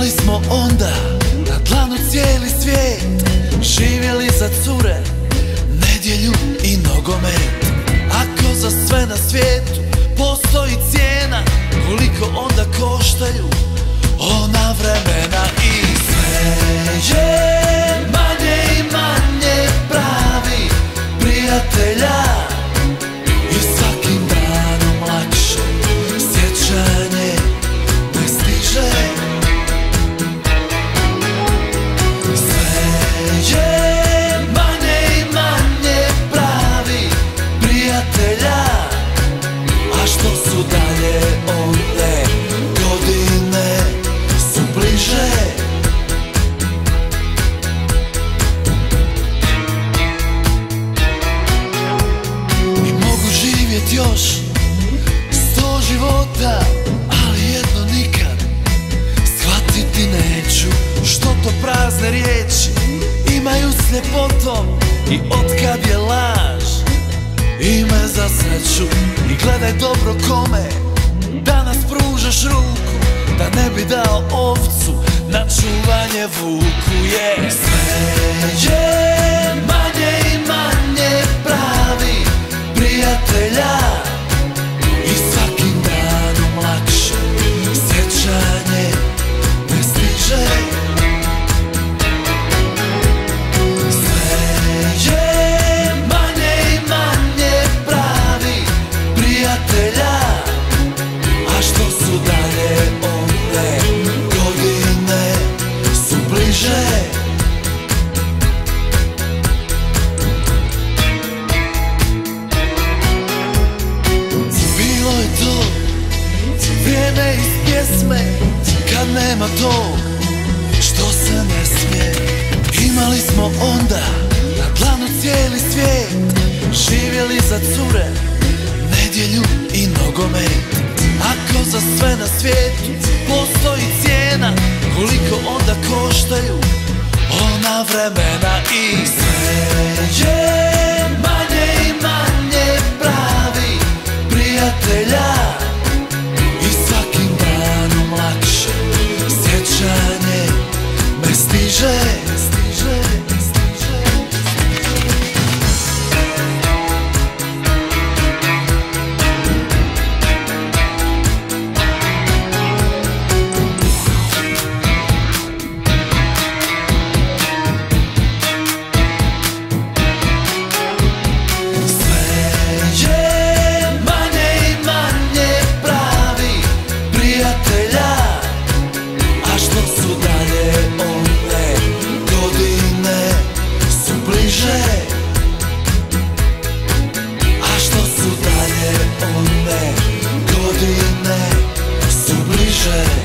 Imali smo onda na dlanu cijeli svijet Živjeli za cure, ljepotom I otkad je laž ime za sreću I gledaj dobro kome. Danas pružaš ruku Da ne bi dao ovcu Na čuvanje vuku je je nema tog što se ne smije. Imali smo onda na dlanu cijeli svijet Živjeli za cure, nedjelju i nogomet. Ako za sve na svijetu postoji cijena Koliko onda koštaju ona vremena i sve Że